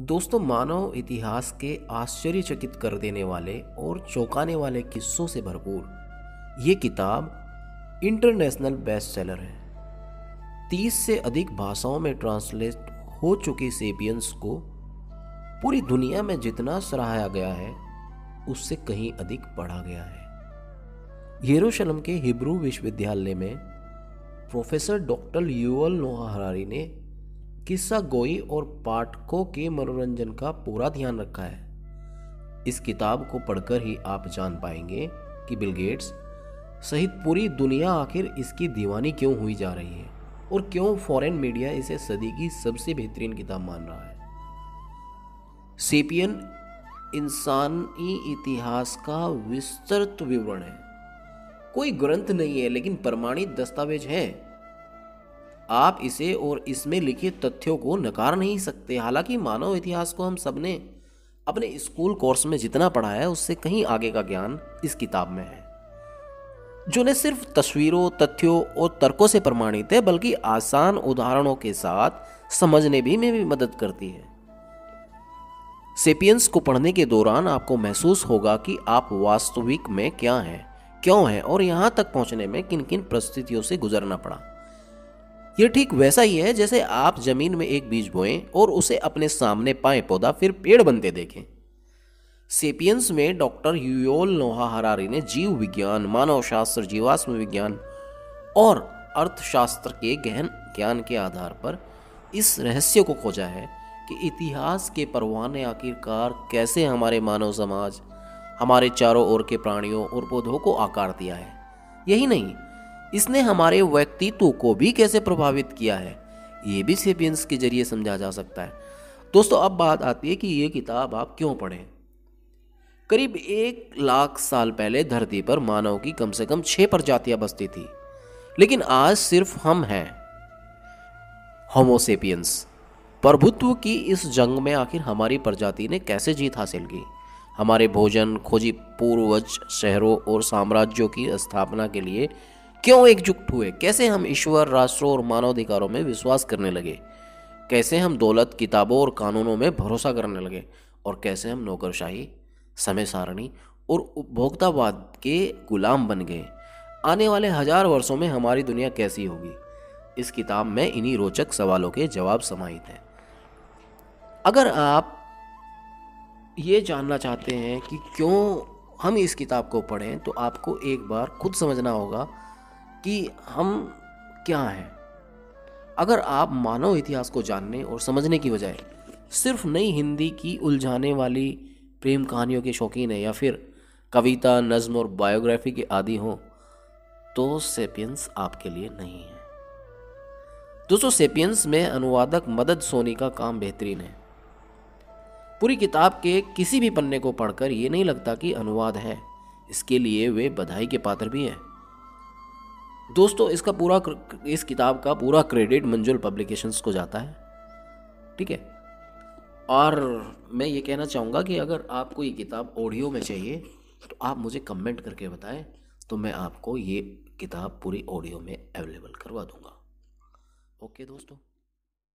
दोस्तों, मानव इतिहास के आश्चर्यचकित कर देने वाले और चौंकाने वाले किस्सों से भरपूर ये किताब इंटरनेशनल बेस्ट सेलर है। तीस से अधिक भाषाओं में ट्रांसलेट हो चुकी सेपियंस को पूरी दुनिया में जितना सराहाया गया है, उससे कहीं अधिक पढ़ा गया है। यरूशलम के हिब्रू विश्वविद्यालय में professor doctor Yuval Noah Harari ने किस्सा गोई और पाठकों के मनोरंजन का पूरा ध्यान रखा है। इस किताब को पढ़कर ही आप जान पाएँगे कि बिल गेट्स सहित पूरी दुनिया आखिर इसकी दीवानी क्यों हुई जा रही है और क्यों फॉरेन मीडिया इसे सदी की सबसे बेहतरीन किताब मान रहा है। सेपियन इंसानी इतिहास का विस्तृत विवरण है। कोई ग्रंथ नहीं है, लेकिन प्रमाणित दस्तावेज़ है। आप इसे और इसमें लिखे तथ्यों को नकार नहीं सकते। हालाँकि मानव इतिहास को हम सबने अपने स्कूल कोर्स में जितना पढ़ा है, उससे कहीं आगे का ज्ञान इस किताब में है, जो न सिर्फ़ तस्वीरों, तथ्यों और तर्कों से प्रमाणित है, बल्कि आसान उदाहरणों के साथ समझने भी में भी मदद करती है। सेपियंस को पढ़ने के दौरान आपको महसूस होगा कि आप वास्तविक में क्या हैं, क्यों हैं, और यहाँ तक पहुँचने में किन किन परिस्थितियों से गुजरना पड़ा। यह ठीक वैसा ही है जैसे आप ज़मीन में एक बीज बोएँ और उसे अपने सामने पाए पौधा, फिर पेड़ बनते देखें। सेपियंस में डॉक्टर यूयोल नोहा हरारी ने जीव विज्ञान, मानव शास्त्र, जीवाश्म विज्ञान और अर्थशास्त्र के गहन ज्ञान के आधार पर इस रहस्य को खोजा है कि इतिहास के परवाने आखिरकार कैसे हमारे मानव समाज, हमारे चारों ओर के प्राणियों और पौधों को आकार दिया है। यही नहीं इसने हमारे व्यक्तित्व को भी कैसे प्रभावित किया है? ये भी सेपियंस के ज़रिए समझा जा सकता है। दोस्तों, अब बात आती है कि ये किताब आप क्यों पढ़ें? करीब एक लाख साल पहले धरती पर मानव की कम से कम छह प्रजातियाँ बसती थी। लेकिन आज सिर्फ़ हम हैं। होमोसेपियंस प्रभुत्व की इस जंग में आखिर हमारी प्रजाति ने कैसे जीत हासिल की? हमारे भोजन, खोजी पूर्वज, शहरों और साम्राज्यों की स्थापना के लिए क्यों एकजुट हुए? कैसे हम ईश्वर, राष्ट्रों और मानवाधिकारों में विश्वास करने लगे? कैसे हम दौलत, किताबों और कानूनों में भरोसा करने लगे? और कैसे हम नौकरशाही समय सारणी और उपभोक्तावाद के गुलाम बन गए? आने वाले हज़ार वर्षों में हमारी दुनिया कैसी होगी? इस किताब में इन्हीं रोचक सवालों के जवाब समाहित हैं। अगर आप ये जानना चाहते हैं कि क्यों हम इस किताब को पढ़ें तो आपको एक बार खुद समझना होगा कि हम क्या हैं? अगर आप मानव इतिहास को जानने और समझने की बजाय सिर्फ़ नई हिंदी की उलझाने वाली प्रेम कहानियों के शौकीन है या फिर कविता, नज्म और बायोग्राफी के आदि हों तो सेपियंस आपके लिए नहीं है। दोस्तों, सेपियंस में अनुवादक मदद सोनी का काम बेहतरीन है। पूरी किताब के किसी भी पन्ने को पढ़कर ये नहीं लगता कि अनुवाद है। इसके लिए वे बधाई के पात्र भी हैं। दोस्तों, इसका पूरा इस किताब का पूरा क्रेडिट मंजुल पब्लिकेशंस को जाता है। ठीक है? और मैं ये कहना चाहूँगा कि अगर आपको ये किताब ऑडियो में चाहिए तो आप मुझे कमेंट करके बताएँ तो मैं आपको ये किताब पूरी ऑडियो में अवेलेबल करवा दूँगा। ओके दोस्तों?